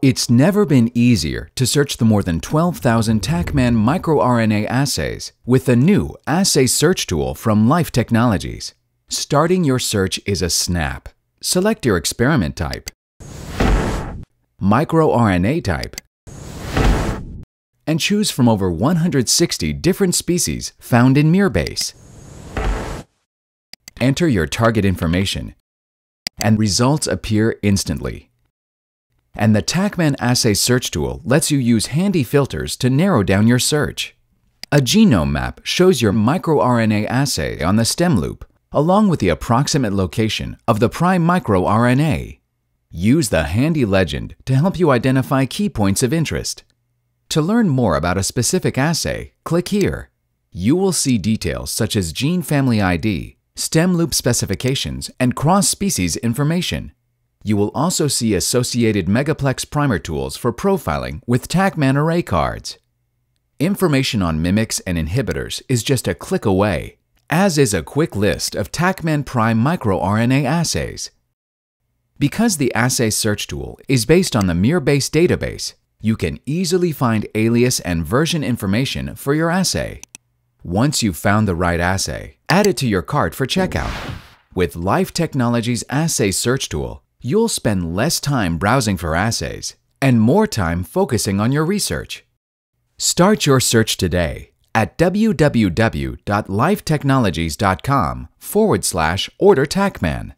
It's never been easier to search the more than 12,000 TaqMan microRNA assays with the new Assay Search tool from Life Technologies. Starting your search is a snap. Select your experiment type, microRNA type, and choose from over 160 different species found in miRBase. Enter your target information, and results appear instantly. And the TaqMan Assay Search tool lets you use handy filters to narrow down your search. A genome map shows your microRNA assay on the stem loop, along with the approximate location of the prime microRNA. Use the handy legend to help you identify key points of interest. To learn more about a specific assay, click here. You will see details such as gene family ID, stem loop specifications, and cross-species information. You will also see associated Megaplex primer pools for profiling with TaqMan array cards. Information on mimics and inhibitors is just a click away, as is a quick list of TaqMan Prime microRNA assays. Because the Assay Search tool is based on the miRBase database, you can easily find alias and version information for your assay. Once you've found the right assay, add it to your cart for checkout. With Life Technologies Assay Search tool, you'll spend less time browsing for assays and more time focusing on your research. Start your search today at www.lifetechnologies.com forward slash order TaqMan.